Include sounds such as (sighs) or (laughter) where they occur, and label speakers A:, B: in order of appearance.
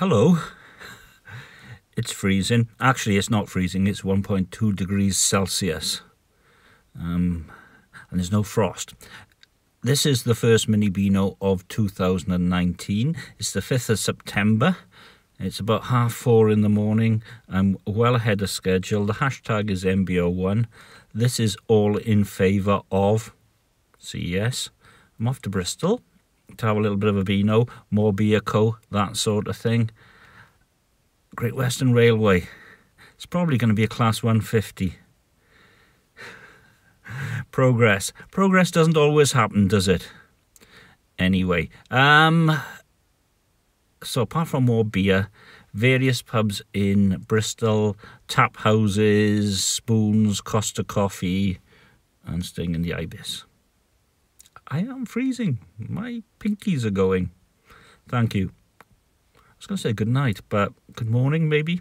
A: Hello. (laughs) It's freezing. Actually, it's not freezing. It's 1.2 degrees Celsius. Um, and there's no frost. This is the first mini Beano of 2019. It's the 5th of September. It's about half four in the morning. I'm well ahead of schedule. The hashtag is MB01. This is all in favour of CES. I'm off to Bristol to have a little bit of a Beano, Moor Beer co, that sort of thing. Great Western Railway. It's probably going to be a Class 150. (sighs) Progress. Progress doesn't always happen, does it? Anyway, um, so apart from Moor Beer, various pubs in Bristol, tap houses, spoons, Costa Coffee, and staying in the Ibis. I am freezing. My pinkies are going. Thank you. I was going to say good night, but good morning maybe.